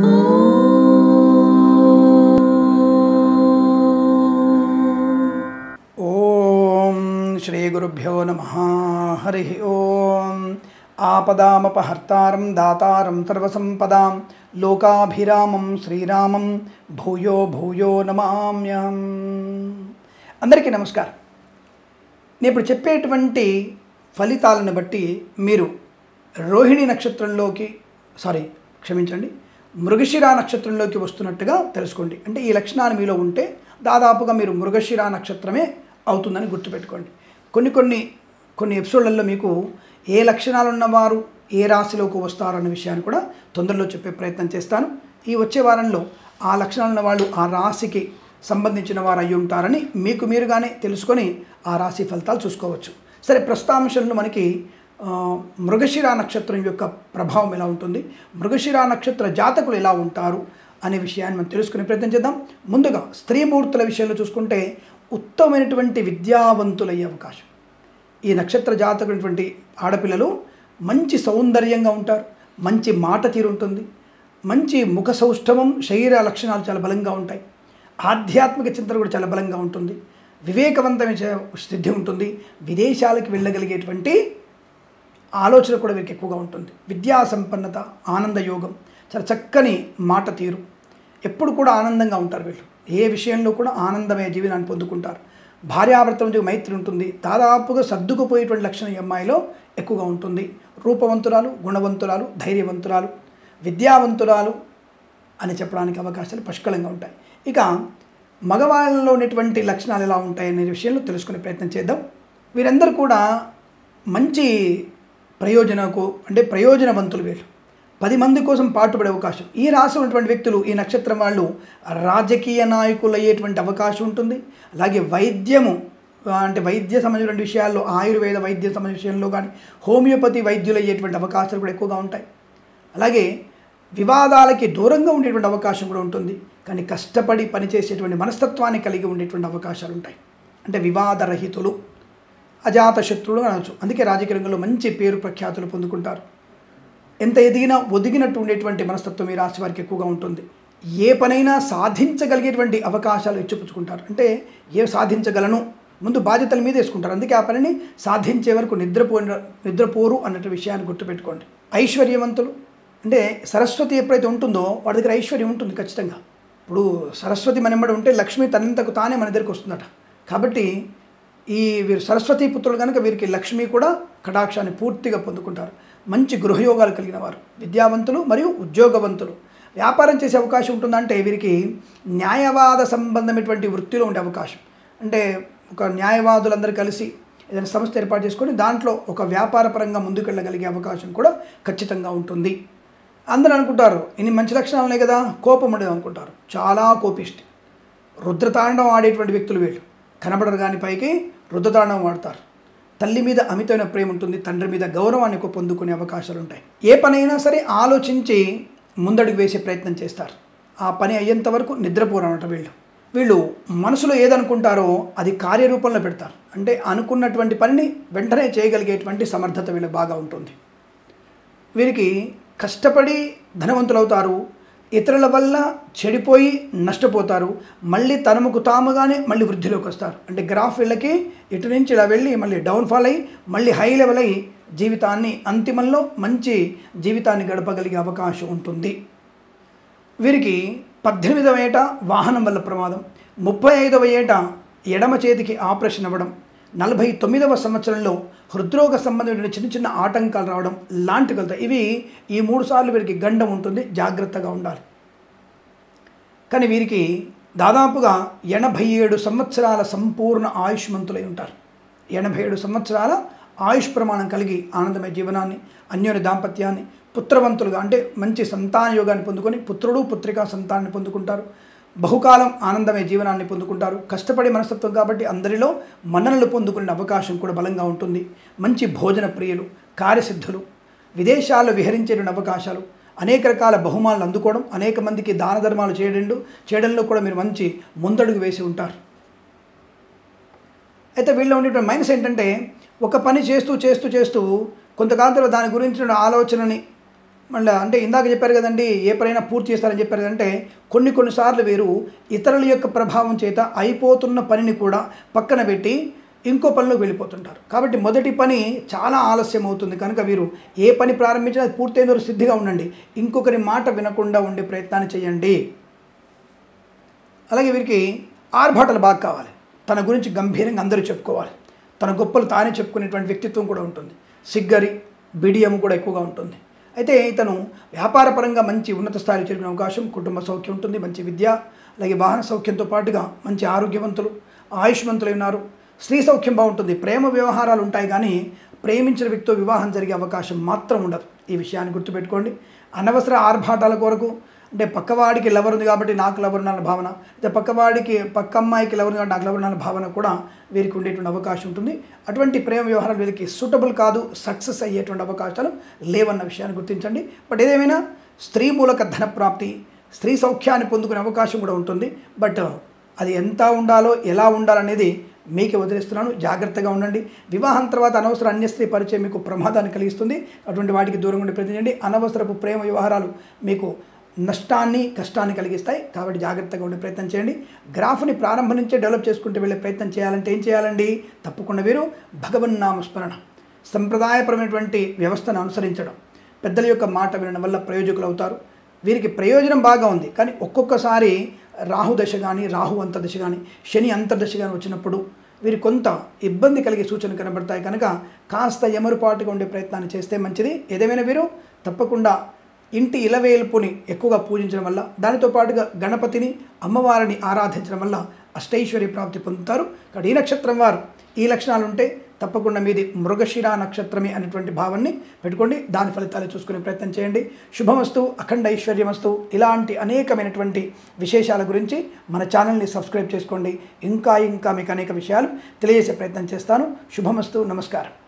ఓం శ్రీ గురుభ్యో నమ. హరి ఓం. ఆపదామపహర్తారం దాతారం సర్వసంపదాం. లోకాభిరామం శ్రీరామం. భూయో భూయో నమామ్యం అందరికీ నమస్కారం. నేను ఇప్పుడు చెప్పేటువంటి ఫలితాలను బట్టి మీరు రోహిణి నక్షత్రంలోకి సారీ క్షమించండి మృగశిరా నక్షత్రంలోకి వస్తున్నట్టుగా తెలుసుకోండి. అంటే ఈ లక్షణాలు మీలో ఉంటే దాదాపుగా మీరు మృగశిరా నక్షత్రమే అవుతుందని గుర్తుపెట్టుకోండి. కొన్ని కొన్ని కొన్ని ఎపిసోడ్లలో మీకు ఏ లక్షణాలు ఉన్నవారు ఏ రాశిలోకి వస్తారన్న విషయాన్ని కూడా తొందరలో చెప్పే ప్రయత్నం చేస్తాను. ఈ వచ్చే వారంలో ఆ లక్షణాలు ఉన్న వాళ్ళు ఆ రాశికి సంబంధించిన వారు అయి ఉంటారని మీకు మీరుగానే తెలుసుకొని ఆ రాశి ఫలితాలు చూసుకోవచ్చు. సరే ప్రస్తాంశంలో మనకి మృగశిర నక్షత్రం యొక్క ప్రభావం ఎలా ఉంటుంది? మృగశిర నక్షత్ర జాతకులు ఎలా ఉంటారు? అనే విషయాన్ని మనం తెలుసుకునే ప్రయత్నం చేద్దాం. ముందుగా స్త్రీమూర్తుల విషయంలో చూసుకుంటే ఉత్తమమైనటువంటి విద్యావంతులయ్యే అవకాశం. ఈ నక్షత్ర జాతకులైనటువంటి ఆడపిల్లలు మంచి సౌందర్యంగా ఉంటారు. మంచి మాట తీరు ఉంటుంది. మంచి ముఖ సౌష్ఠవం శరీర లక్షణాలు చాలా బలంగా ఉంటాయి. ఆధ్యాత్మిక చింతన కూడా చాలా బలంగా ఉంటుంది. వివేకవంతమైన సిద్ధి ఉంటుంది. విదేశాలకు వెళ్ళగలిగేటువంటి ఆలోచన కూడా వీరికి ఎక్కువగా ఉంటుంది. విద్యా సంపన్నత ఆనంద యోగం. చాలా చక్కని మాట తీరు. ఎప్పుడు కూడా ఆనందంగా ఉంటారు వీళ్ళు. ఏ విషయంలో కూడా ఆనందమయ జీవనాన్ని పొందుకుంటారు. భార్యావర్తం మైత్రి ఉంటుంది. దాదాపుగా సర్దుకుపోయేటువంటి లక్షణం ఈ అమ్మాయిలో ఎక్కువగా ఉంటుంది. రూపవంతురాలు గుణవంతురాలు ధైర్యవంతురాలు విద్యావంతురాలు అని చెప్పడానికి అవకాశాలు పుష్కలంగా ఉంటాయి. ఇక మగవాళ్ళలో ఉన్నటువంటి లక్షణాలు ఎలా ఉంటాయనే విషయంలో తెలుసుకునే ప్రయత్నం చేద్దాం. వీరందరూ కూడా మంచి ప్రయోజనకు అంటే ప్రయోజనవంతులు వీళ్ళు. పది మంది కోసం పాటుపడే అవకాశం. ఈ రాశి ఉన్నటువంటి వ్యక్తులు ఈ నక్షత్రం వాళ్ళు రాజకీయ నాయకులు అయ్యేటువంటి అవకాశం ఉంటుంది. అలాగే వైద్యము అంటే వైద్య సంబంధించిన విషయాల్లో ఆయుర్వేద వైద్య సంబంధించిన విషయంలో కానీ హోమియోపతి వైద్యులు అయ్యేటువంటి అవకాశాలు కూడా ఎక్కువగా ఉంటాయి. అలాగే వివాదాలకి దూరంగా ఉండేటువంటి అవకాశం కూడా ఉంటుంది. కానీ కష్టపడి పనిచేసేటువంటి మనస్తత్వాన్ని కలిగి ఉండేటువంటి అవకాశాలు ఉంటాయి. అంటే వివాదరహితులు. అజాత శత్రువులు అనవచ్చు అందుకే రాజకీయ రంగంలో మంచి పేరు ప్రఖ్యాతులు పొందుకుంటారు. ఎంత ఎదిగినా ఒదిగినట్టు ఉండేటువంటి మనస్తత్వం ఈ రాశి వారికి ఎక్కువగా ఉంటుంది. ఏ పనైనా సాధించగలిగేటువంటి అవకాశాలు ఇచ్చిపుచ్చుకుంటారు అంటే ఏ సాధించగలను? ముందు బాధ్యతల మీద వేసుకుంటారు. అందుకే ఆ పనిని సాధించే వరకు నిద్రపో నిద్రపోరు అన్నట్టు విషయాన్ని గుర్తుపెట్టుకోండి. ఐశ్వర్యవంతులు. అంటే సరస్వతి ఎప్పుడైతే ఉంటుందో వాడి దగ్గర ఐశ్వర్యం ఉంటుంది ఖచ్చితంగా. ఇప్పుడు సరస్వతి మన ఉంటే లక్ష్మి తనంతకు తానే మన దగ్గరికి వస్తుందట. కాబట్టి ఈ వీరు సరస్వతి పుత్రులు కనుక వీరికి లక్ష్మి కూడా కటాక్షాన్ని పూర్తిగా పొందుకుంటారు. మంచి గృహయోగాలు కలిగిన వారు విద్యావంతులు మరియు ఉద్యోగవంతులు. వ్యాపారం చేసే అవకాశం ఉంటుందంటే వీరికి న్యాయవాద సంబంధమైనటువంటి వృత్తిలో ఉండే అవకాశం. అంటే ఒక న్యాయవాదులందరూ కలిసి ఏదైనా సంస్థ ఏర్పాటు చేసుకొని దాంట్లో ఒక వ్యాపార పరంగా ముందుకెళ్ళగలిగే అవకాశం కూడా ఖచ్చితంగా ఉంటుంది. అందరూ అనుకుంటారు ఇన్ని మంచి లక్షణాలు ఉన్నాయి కదా కోపం ఉండదు అనుకుంటారు. చాలా కోపిష్టి. రుద్రతాండం ఆడేటువంటి వ్యక్తులు వీళ్ళు. కనబడరు కాని పైకి రుద్రతాండం వాడతారు. తల్లి మీద అమితమైన ప్రేమ ఉంటుంది తండ్రి మీద గౌరవాన్ని పొందుకునే అవకాశాలు ఉంటాయి. ఏ పనైనా సరే ఆలోచించి ముందడుగు వేసే ప్రయత్నం చేస్తారు. ఆ పని అయ్యేంత వరకు నిద్రపోరన్నట వీళ్ళు. వీళ్ళు మనసులో ఏదనుకుంటారో అది కార్యరూపంలో పెడతారు. అంటే అనుకున్నటువంటి పనిని వెంటనే చేయగలిగేటువంటి సమర్థత వీళ్ళకి బాగా ఉంటుంది. వీరికి కష్టపడి ధనవంతులవుతారు ఇతరుల వల్ల చెడిపోయి నష్టపోతారు. మళ్ళీ తనముకు తాముగానే మళ్ళీ వృద్ధిలోకి వస్తారు. అంటే గ్రాఫ్ వీళ్ళకి ఇటు నుంచి ఇలా వెళ్ళి మళ్ళీ డౌన్ఫాల్ అయ్యి మళ్ళీ హై లెవెల్ అయ్యి జీవితాన్ని అంతిమంలో మంచి జీవితాన్ని గడపగలిగే అవకాశం ఉంటుంది. వీరికి పద్దెనిమిదవ ఏట వాహనం వల్ల ప్రమాదం. ముప్పై ఐదవ ఏట ఎడమ చేతికి ఆపరేషన్ అవ్వడం. నలభై తొమ్మిదవ సంవత్సరంలో హృద్రోగ సంబంధమైన చిన్న చిన్న ఆటంకాలు రావడం లాంటివి కలుగుతాయి. ఇవి ఈ మూడు సార్లు వీరికి గండం ఉంటుంది జాగ్రత్తగా ఉండాలి. కానీ వీరికి దాదాపుగా ఎనభై ఏడు సంవత్సరాల సంపూర్ణ ఆయుష్మంతులై ఉంటారు. ఎనభై ఏడు సంవత్సరాల ఆయుష్ ప్రమాణం కలిగి ఆనందమయ జీవనాన్ని అన్యోన్య దాంపత్యాన్ని పుత్రవంతులుగా అంటే మంచి సంతాన యోగాన్ని పొందుకొని పుత్రుడు పుత్రికా సంతానాన్ని పొందుకుంటారు. బహుకాలం ఆనందమే జీవనాన్ని పొందుకుంటారు. కష్టపడి మనస్తత్వం కాబట్టి అందరిలో మన్ననలు పొందుకునే అవకాశం కూడా బలంగా ఉంటుంది. మంచి భోజన ప్రియులు కార్యసిద్ధులు విదేశాల్లో విహరించేటువంటి అవకాశాలు అనేక రకాల బహుమానాలు అందుకోవడం అనేక మందికి దాన ధర్మాలు చేయడం చేయడంలో కూడా మీరు మంచి ముందడుగు వేసి ఉంటారు. అయితే వీళ్ళు ఉండేటువంటి మైనస్ ఏంటంటే ఒక పని చేస్తూ చేస్తూ చేస్తూ కొంతకాలం తర్వాత దాని గురించిన ఆలోచనని మళ్ళీ అంటే ఇందాక చెప్పారు కదండి ఏ పనైనా పూర్తి చేస్తారని చెప్పారు కదంటే కొన్ని కొన్నిసార్లు వీరు ఇతరుల యొక్క ప్రభావం చేత అయిపోతున్న పనిని కూడా పక్కన పెట్టి ఇంకో పనిలోకి వెళ్ళిపోతుంటారు. కాబట్టి మొదటి పని చాలా ఆలస్యం అవుతుంది. కనుక వీరు ఏ పని ప్రారంభించినా అది పూర్తయిన వరకు సిద్ధిగా ఉండండి. ఇంకొకరి మాట వినకుండా ఉండే ప్రయత్నాన్ని చేయండి. అలాగే వీరికి ఆర్భాటలు బాగా కావాలి. తన గురించి గంభీరంగా అందరూ చెప్పుకోవాలి. తన గొప్పలు తానే చెప్పుకునేటువంటి వ్యక్తిత్వం కూడా ఉంటుంది. సిగ్గరి బిడియం కూడా ఎక్కువగా ఉంటుంది. అయితే ఇతను వ్యాపారపరంగా మంచి ఉన్నత స్థాయిలో చేరిన అవకాశం కుటుంబ సౌఖ్యం ఉంటుంది మంచి విద్య అలాగే వాహన సౌఖ్యంతో పాటుగా మంచి ఆరోగ్యవంతులు ఆయుష్మంతులు ఉన్నారు. స్త్రీ సౌఖ్యం బాగుంటుంది ప్రేమ వ్యవహారాలు ఉంటాయి కానీ ప్రేమించిన వ్యక్తితో వివాహం జరిగే అవకాశం మాత్రం ఉండదు. ఈ విషయాన్ని గుర్తుపెట్టుకోండి. అనవసర ఆర్భాటాల కొరకు అంటే పక్కవాడికి లవర్ ఉంది కాబట్టి నాకు లవర్ ఉన్న భావన అయితే పక్కవాడికి పక్క అమ్మాయికి లవర్ ఉంది కాబట్టి నాకు లవర్ ఉన్న భావన కూడా వీరికి ఉండేటువంటి అవకాశం ఉంటుంది. అటువంటి ప్రేమ వ్యవహారాలు వీరికి సూటబుల్ కాదు సక్సెస్ అయ్యేటువంటి అవకాశాలు లేవన్న విషయాన్ని గుర్తించండి. బట్ ఏదేమైనా స్త్రీ మూలక ధనప్రాప్తి స్త్రీ సౌఖ్యాన్ని పొందుకునే అవకాశం కూడా ఉంటుంది. బట్ అది ఎంత ఉండాలో ఎలా ఉండాలనేది మీకే వదిలేస్తున్నాను. జాగ్రత్తగా ఉండండి. వివాహం తర్వాత అనవసర అన్య స్త్రీ పరిచయం మీకు ప్రమాదాన్ని కలిగిస్తుంది. అటువంటి వాటికి దూరంగా ఉండి ప్రయత్నించండి. అనవసరపు ప్రేమ వ్యవహారాలు మీకు నష్టాన్ని కష్టాన్ని కలిగిస్తాయి. కాబట్టి జాగ్రత్తగా ఉండే ప్రయత్నం చేయండి. గ్రాఫ్ని ప్రారంభం నుంచే డెవలప్ చేసుకుంటూ వెళ్ళే ప్రయత్నం చేయాలంటే ఏం చేయాలండి? తప్పకుండా వీరు భగవన్నామ స్మరణ సంప్రదాయపరమైనటువంటి వ్యవస్థను అనుసరించడం పెద్దల యొక్క మాట వినడం వల్ల ప్రయోజకులు అవుతారు. వీరికి ప్రయోజనం బాగా ఉంది. కానీ ఒక్కొక్కసారి రాహు దశ కానీ రాహు అంతర్దశ కానీ శని అంతర్దశ కానీ వచ్చినప్పుడు వీరు కొంత ఇబ్బంది కలిగే సూచనలు కనబడతాయి. కనుక కాస్త ఎమరుపాటుగా ఉండే ప్రయత్నాన్ని చేస్తే మంచిది. ఏదేమైనా వీరు తప్పకుండా ఇంటి ఇలవేల్పుని ఎక్కువగా పూజించడం వల్ల దానితో పాటుగా గణపతిని అమ్మవారిని ఆరాధించడం వల్ల అష్టైశ్వర్య ప్రాప్తి పొందుతారు. కాబట్టి ఈ నక్షత్రం వారు. ఈ లక్షణాలు ఉంటే తప్పకుండా మీది మృగశిర నక్షత్రమే అనేటువంటి భావాన్ని పెట్టుకోండి. దాని ఫలితాలు చూసుకునే ప్రయత్నం చేయండి. శుభమస్తు అఖండ ఐశ్వర్యమస్తు ఇలాంటి అనేకమైనటువంటి విశేషాల గురించి మన ఛానల్ని సబ్స్క్రైబ్ చేసుకోండి. ఇంకా ఇంకా మీకు అనేక విషయాలు తెలియజేసే ప్రయత్నం చేస్తాను. శుభమస్తు నమస్కారం.